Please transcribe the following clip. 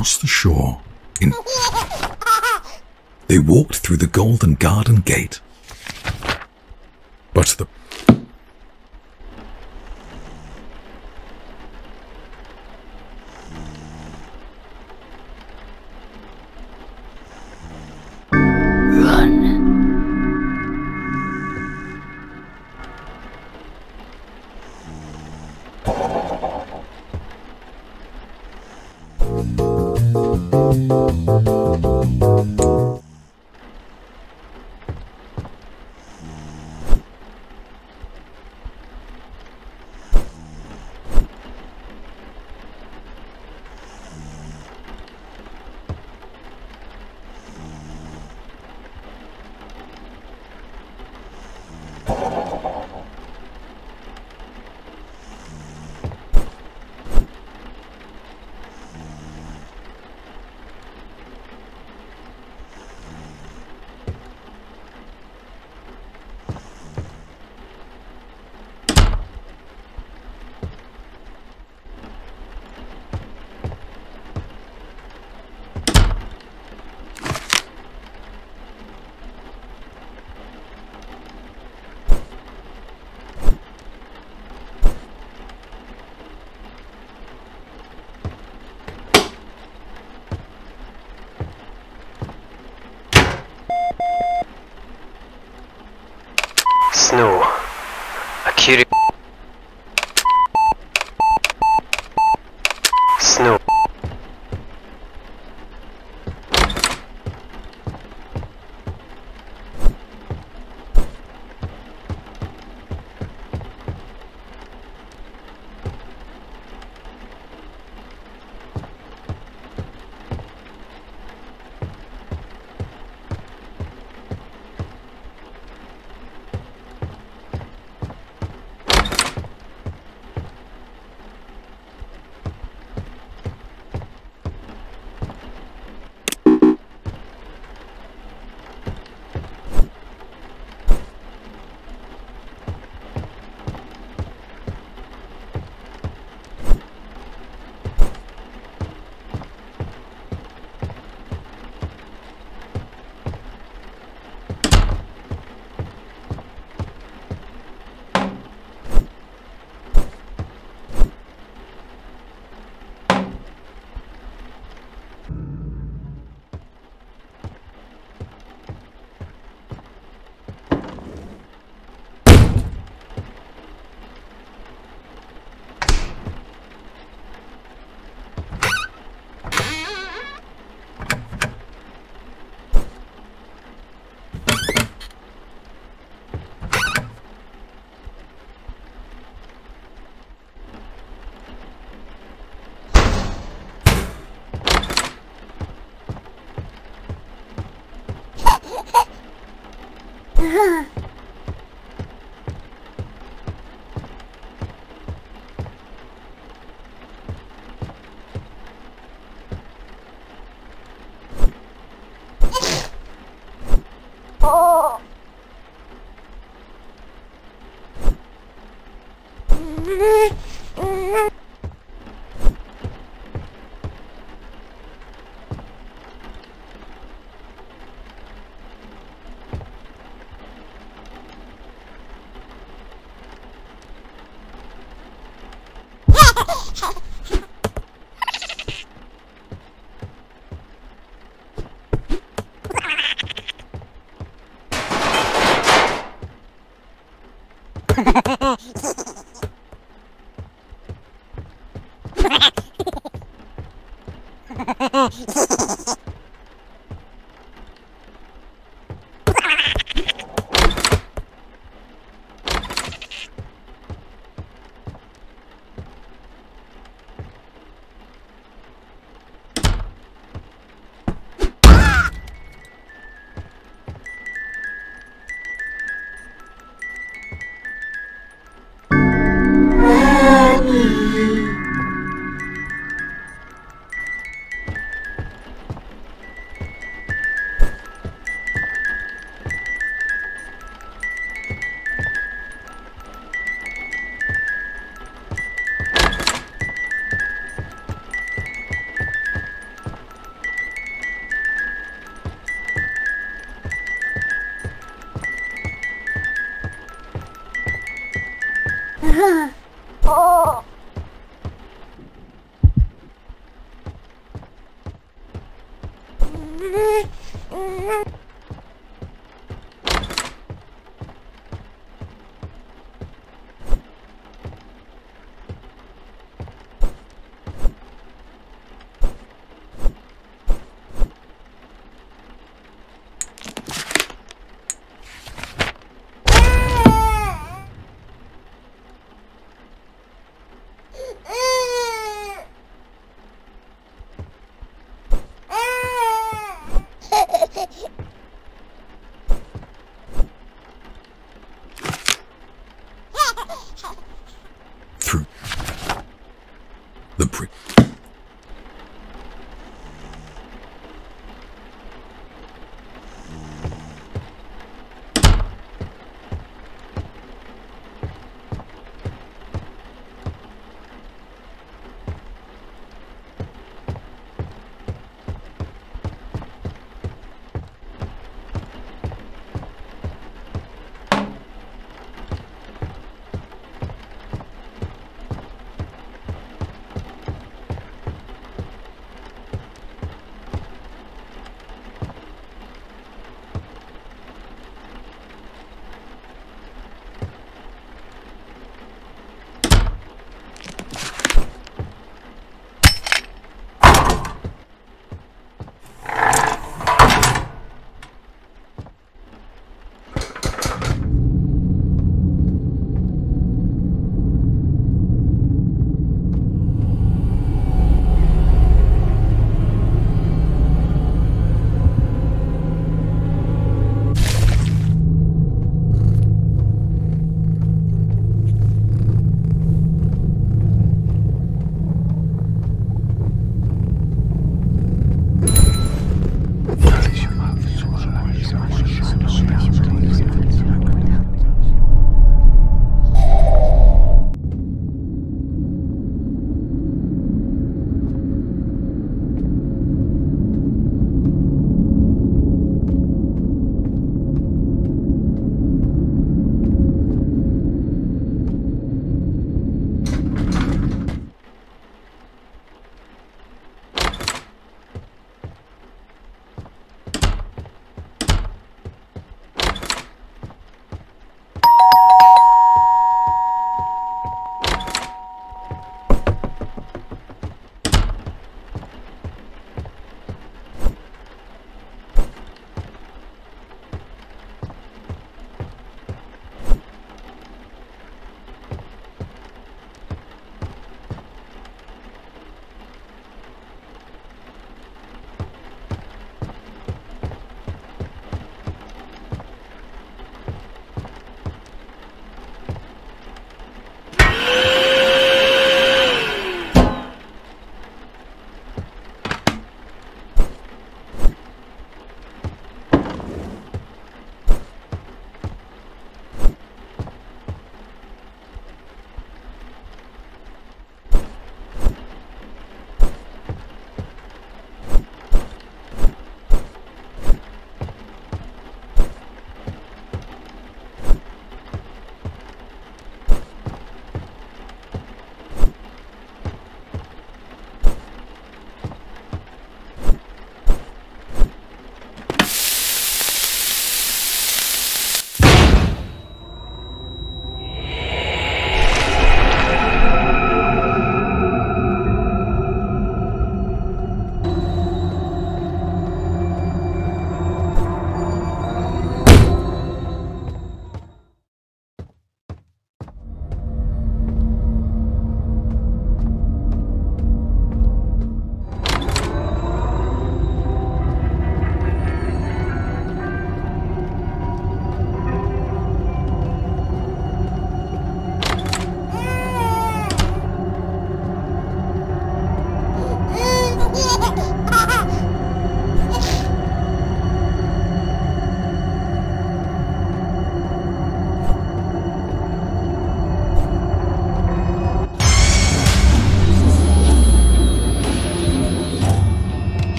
across the shore. In they walked through the golden garden gate. But the